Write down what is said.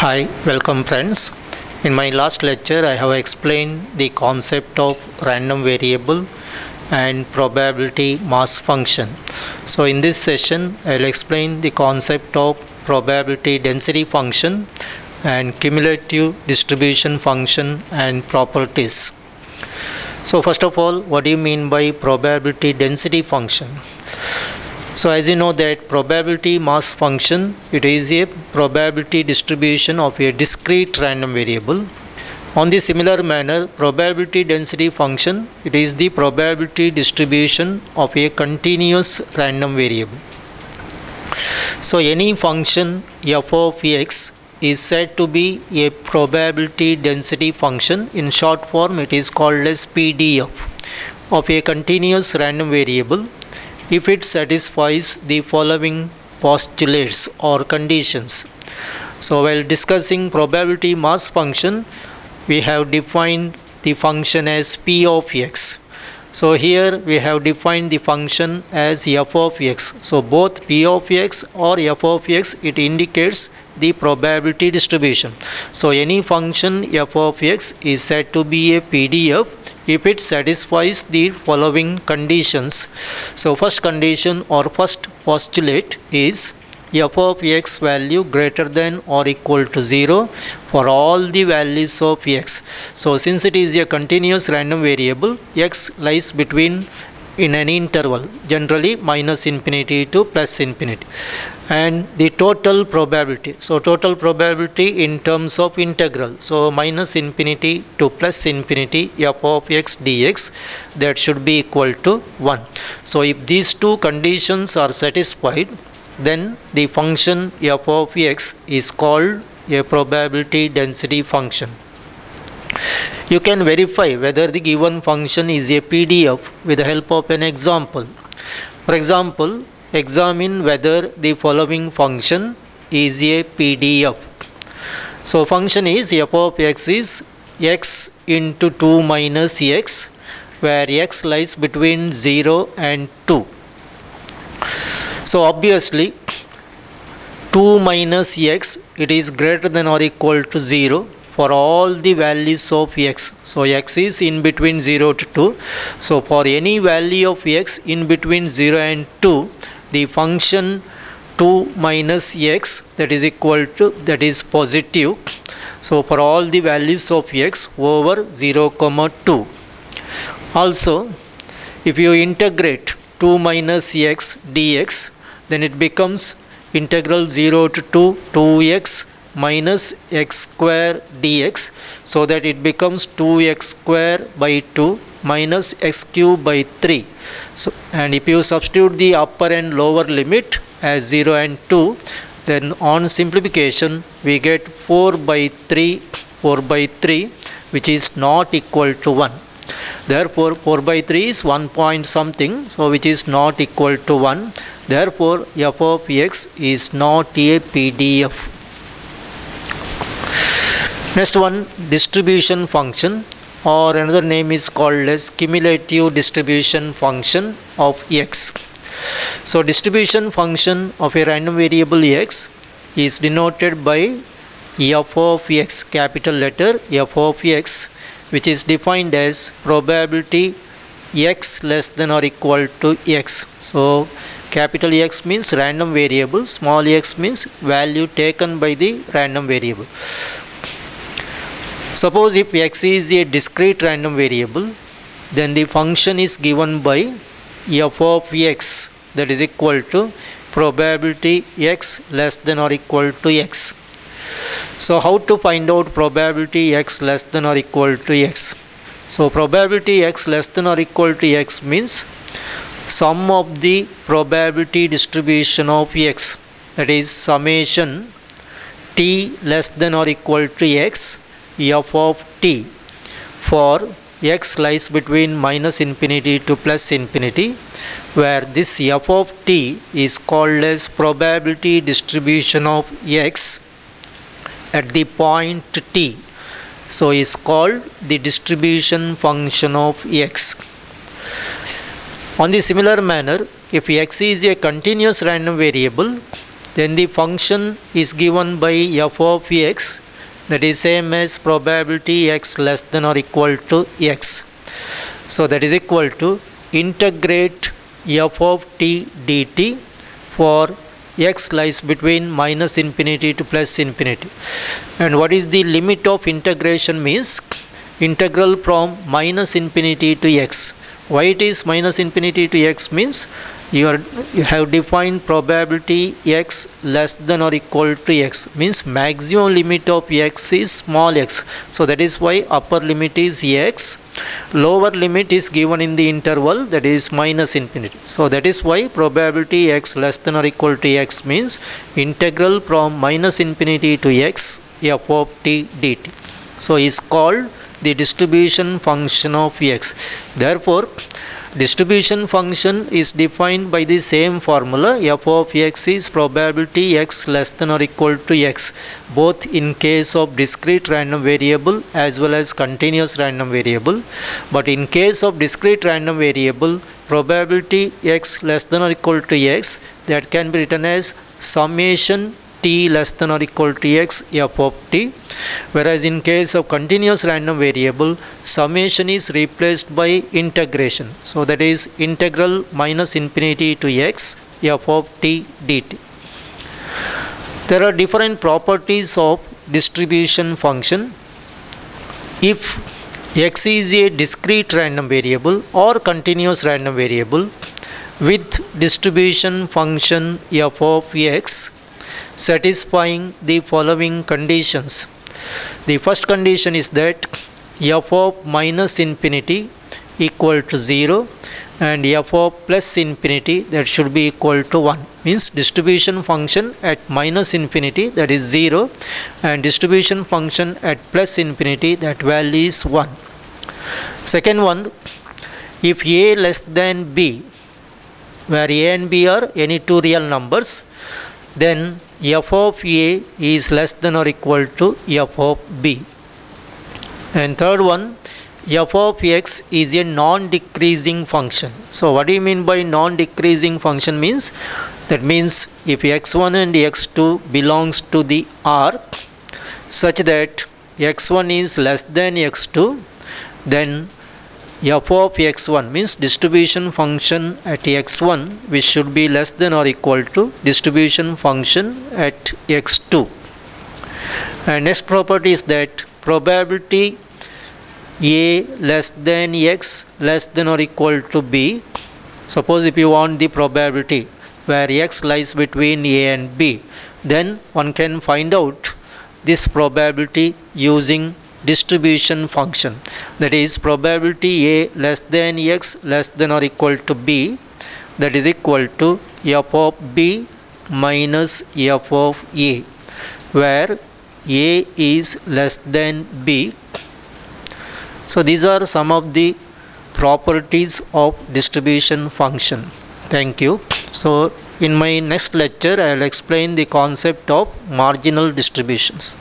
Hi, welcome friends. In my last lecture, I have explained the concept of random variable and probability mass function. So, in this session, I will explain the concept of probability density function and cumulative distribution function and properties. So, first of all, what do you mean by probability density function? So as you know that probability mass function it is a probability distribution of a discrete random variable. On the similar manner probability density function it is the probability distribution of a continuous random variable. So any function f of x is said to be a probability density function in short form it is called as PDF of a continuous random variable if it satisfies the following postulates or conditions. So while discussing probability mass function, we have defined the function as p of x. So here we have defined the function as f of x. So both p of x or f of x it indicates the probability distribution. So any function f of x is said to be a PDF if it satisfies the following conditions. So first condition or first postulate is f of x value greater than or equal to 0 for all the values of x. So since it is a continuous random variable x lies between in an interval generally minus infinity to plus infinity. And the total probability so total probability in terms of integral so minus infinity to plus infinity f of x dx that should be equal to 1 so if these two conditions are satisfied then the function f of x is called a probability density function you can verify whether the given function is a PDF with the help of an example. For example, examine whether the following function is a PDF. So function is f of x is x into 2 minus x where x lies between 0 and 2. So obviously 2 minus x it is greater than or equal to 0 for all the values of x. So x is in between 0 to 2. So for any value of x in between 0 and 2, the function 2 minus x that is equal to that is positive. So for all the values of x over 0 comma 2. Also if you integrate 2 minus x dx then it becomes integral 0 to 2 2x minus x square dx so that it becomes 2x square by 2 minus x cube by 3 so and if you substitute the upper and lower limit as 0 and 2 then on simplification we get 4 by 3 4 by 3 which is not equal to 1 therefore 4 by 3 is 1 point something so which is not equal to 1 therefore f of x is not a pdf Next one distribution function or another name is called as cumulative distribution function of x. So distribution function of a random variable x is denoted by f of x capital letter f of x which is defined as probability x less than or equal to x. So capital X means random variable small x means value taken by the random variable Suppose if x is a discrete random variable, then the function is given by f of x that is equal to probability x less than or equal to x. So how to find out probability x less than or equal to x? So probability x less than or equal to x means sum of the probability distribution of x that is summation t less than or equal to x f of t for x lies between minus infinity to plus infinity where this f of t is called as probability distribution of x at the point t. So is called the distribution function of x. On the similar manner if x is a continuous random variable then the function is given by f of x that is same as probability x less than or equal to x. So that is equal to integrate f of t dt for x lies between minus infinity to plus infinity. And what is the limit of integration means integral from minus infinity to x. Why it is minus infinity to x means you, are, you have defined probability x less than or equal to x means maximum limit of x is small x. So that is why upper limit is x lower limit is given in the interval that is minus infinity. So that is why probability x less than or equal to x means integral from minus infinity to x f of t dt so is called the distribution function of x. Therefore distribution function is defined by the same formula. F of x is probability x less than or equal to x both in case of discrete random variable as well as continuous random variable. But in case of discrete random variable probability x less than or equal to x that can be written as summation t less than or equal to x f of t. Whereas in case of continuous random variable summation is replaced by integration. So that is integral minus infinity to x f of t dt. There are different properties of distribution function. If x is a discrete random variable or continuous random variable with distribution function f of x satisfying the following conditions. The first condition is that f of minus infinity equal to 0 and f of plus infinity that should be equal to 1 means distribution function at minus infinity that is 0 and distribution function at plus infinity that value is 1. Second one if a less than b where a and b are any two real numbers then f of a is less than or equal to f of b. And third one, f of x is a non-decreasing function. So what do you mean by non-decreasing function means? That means if x1 and x2 belongs to the R such that x1 is less than x2 then f of x1 means distribution function at x1 which should be less than or equal to distribution function at x2 and next property is that probability a less than x less than or equal to b. Suppose if you want the probability where x lies between a and b then one can find out this probability using distribution function. That is probability a less than x less than or equal to b that is equal to f of b minus f of a where a is less than b. So these are some of the properties of distribution function. Thank you. So in my next lecture i will explain the concept of marginal distributions